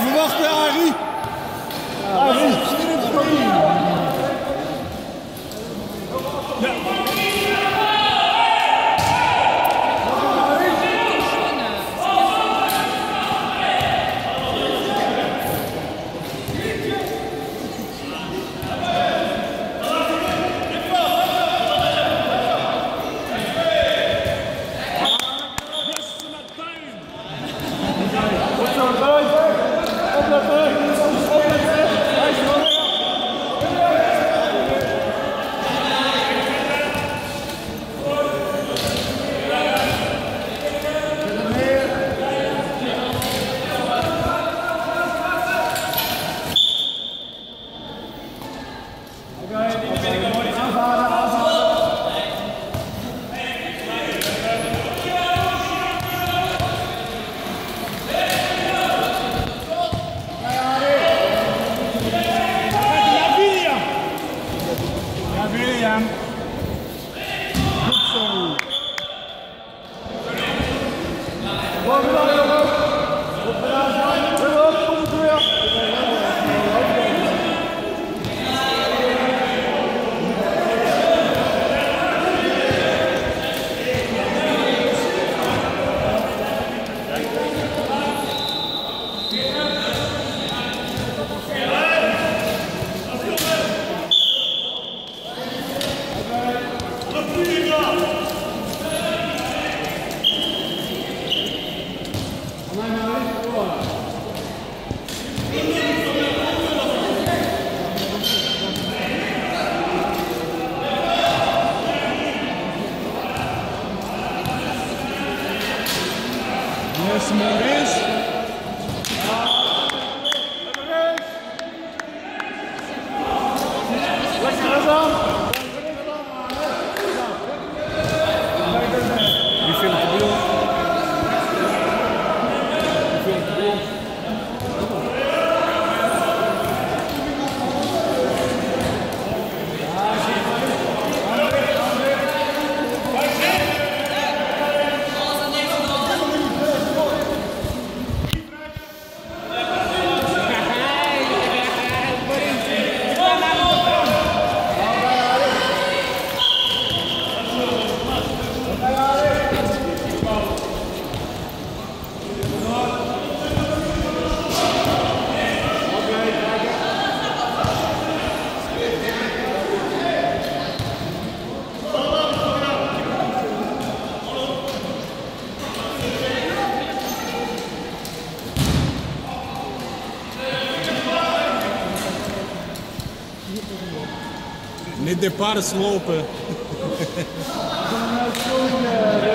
verwachten Langsam. depara-se Loupa.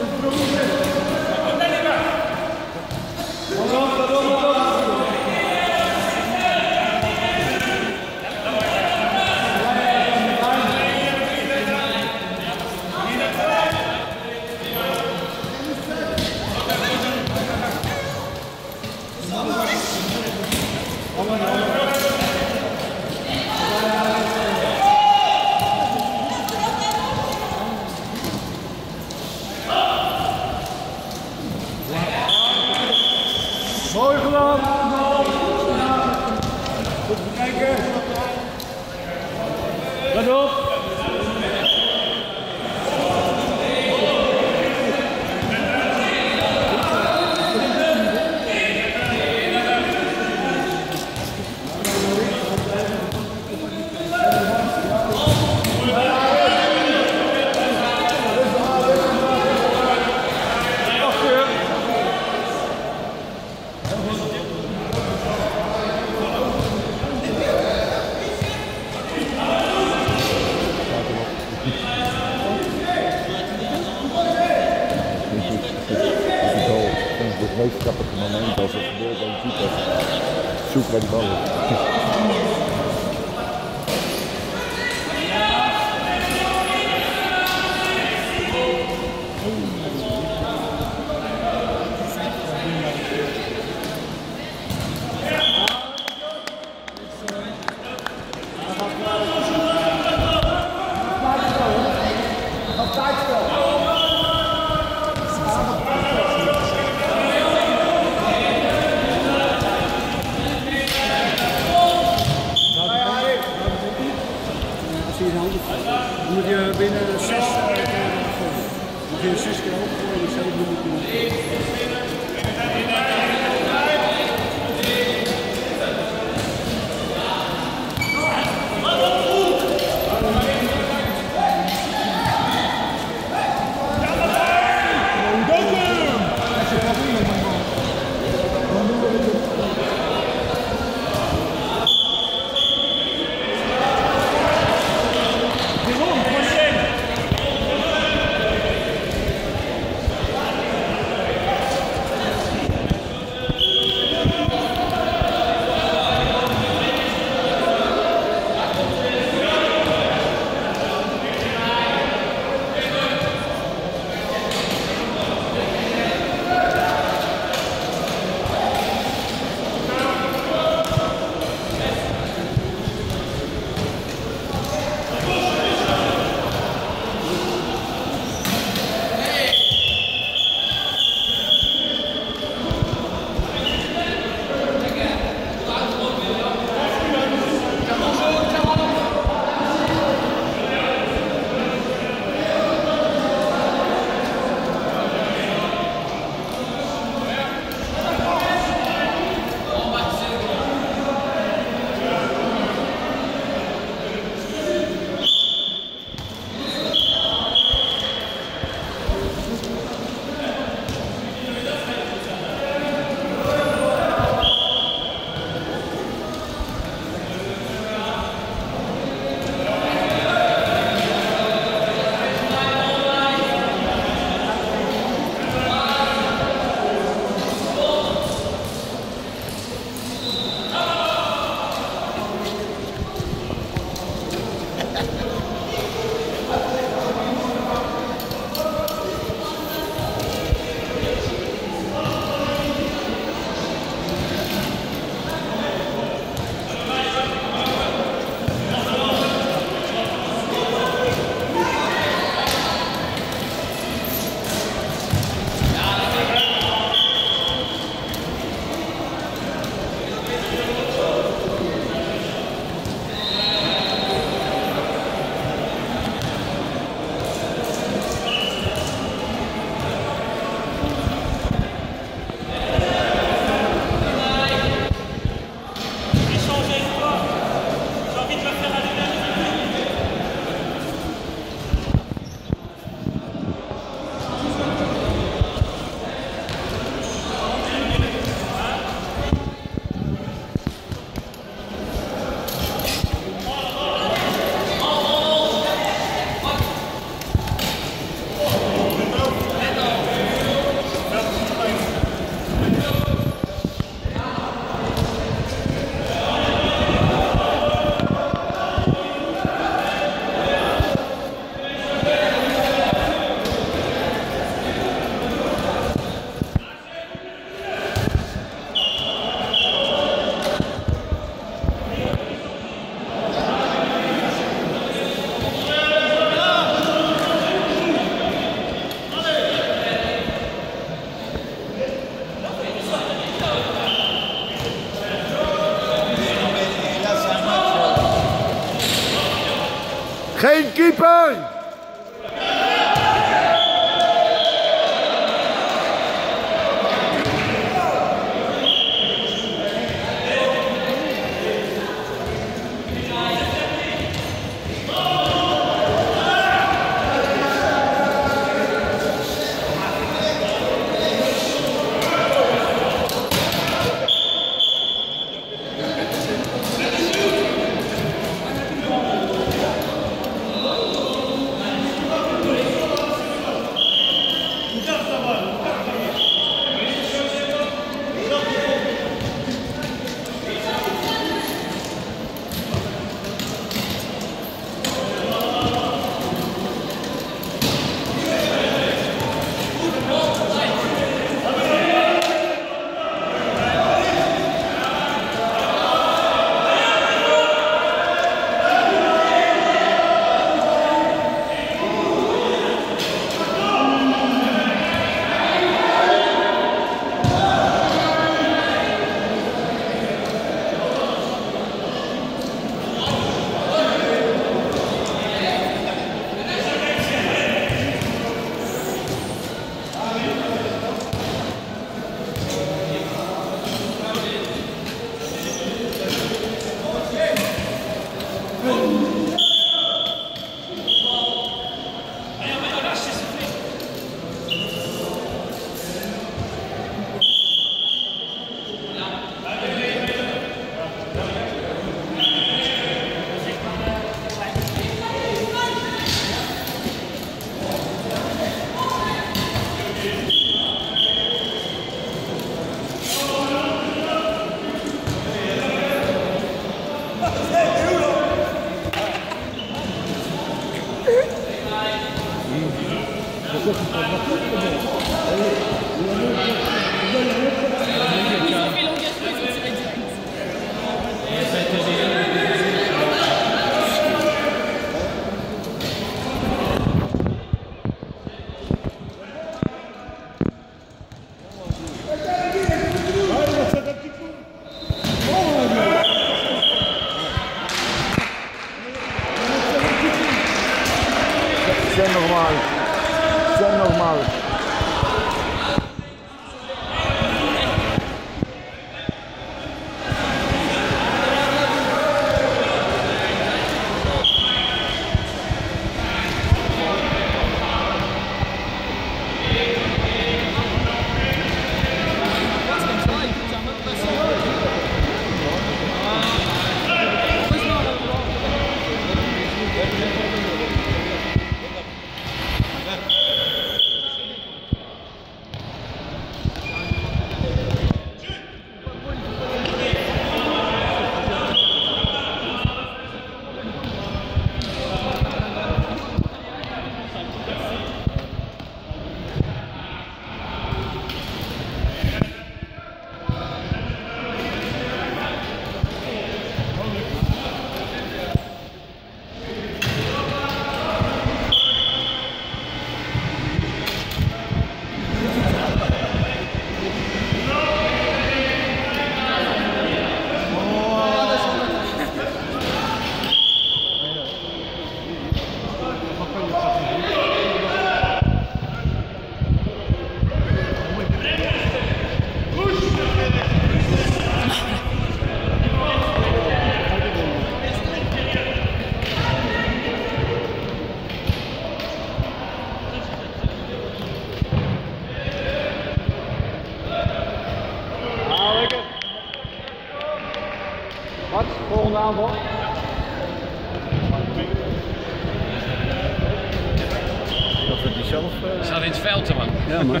zelf... Eh, uh... Staat in het veld man. Ja, man.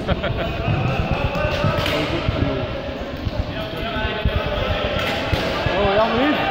oh, jammer niet.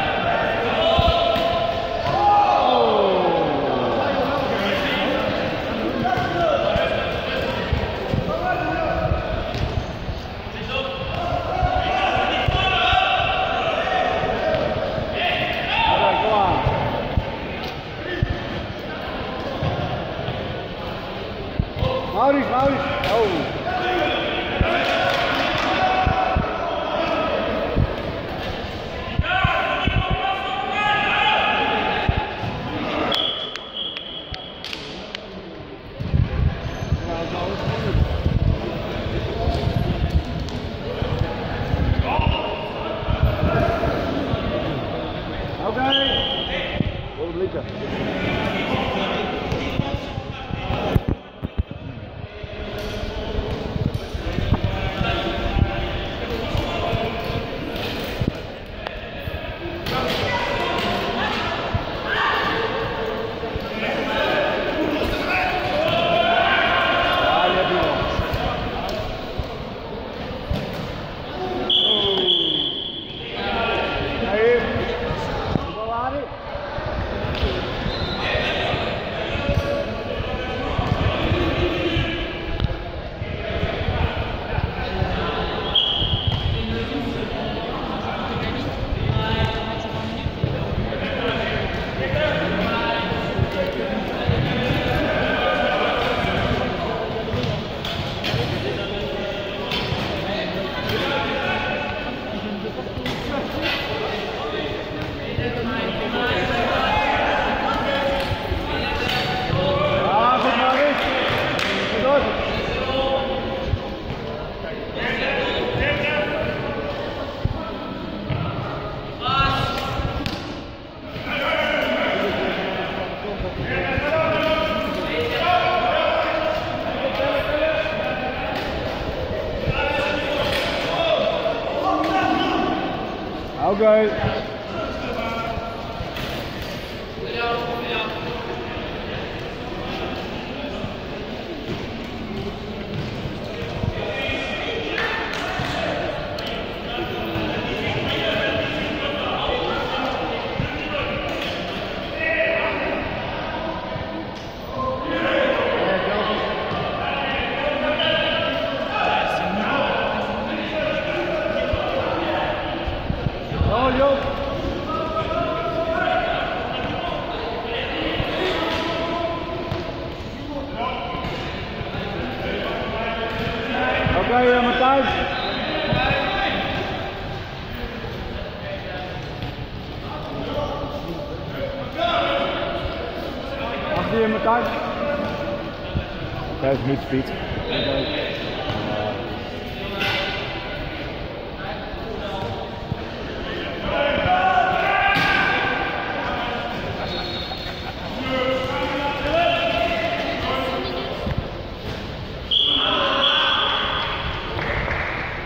Street.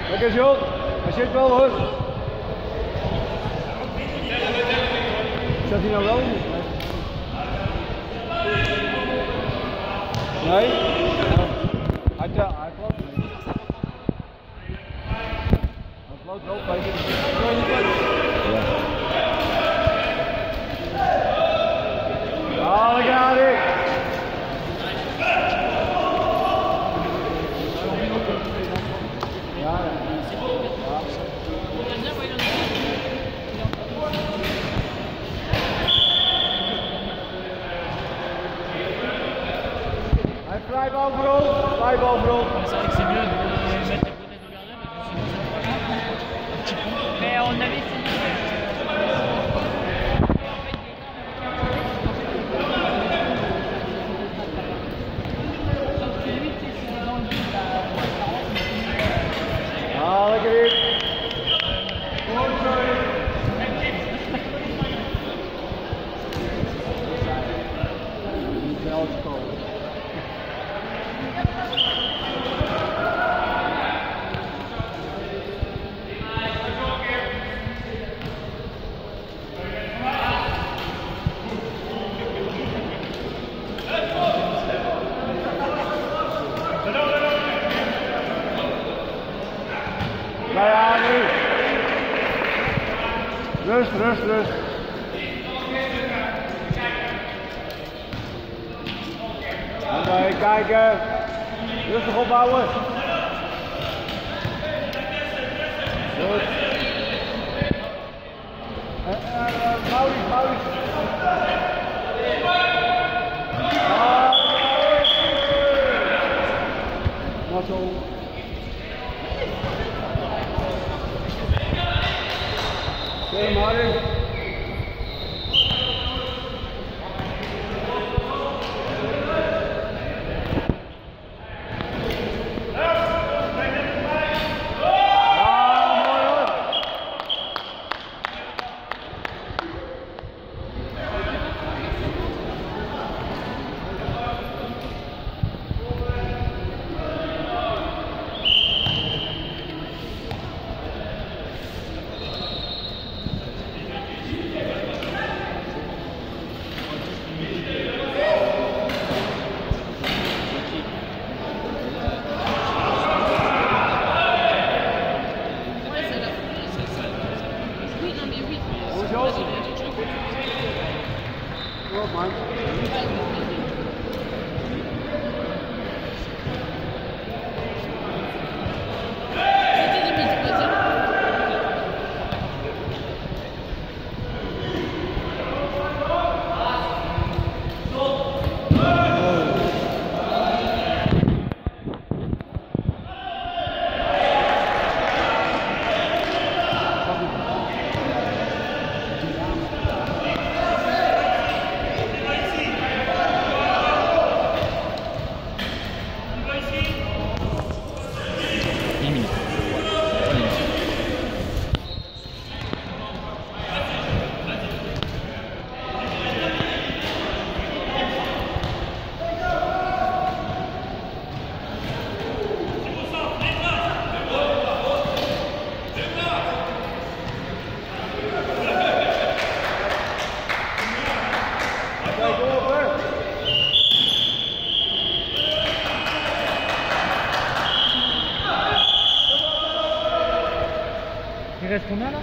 Lekker John, hij wel hoor. Zat hij nou wel? Nee? I got it. Five ball, bro. Five ball, bro. 가죠. 내 말을 Reste combien là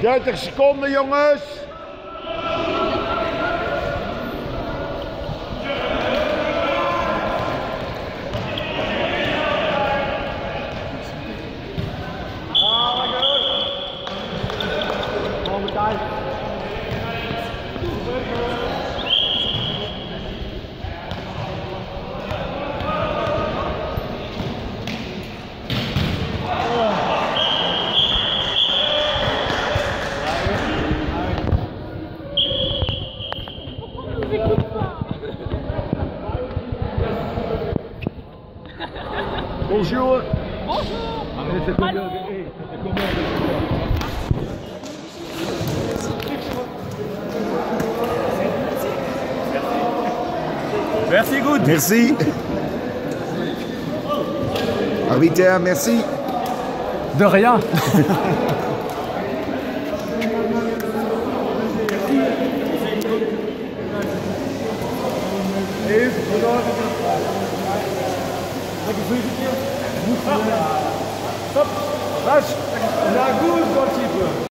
30 seconden jongens. Bonjour. Merci goed. Merci. Arbitre, merci. De rien. Stop. Rush. Na goed, goalkeeper.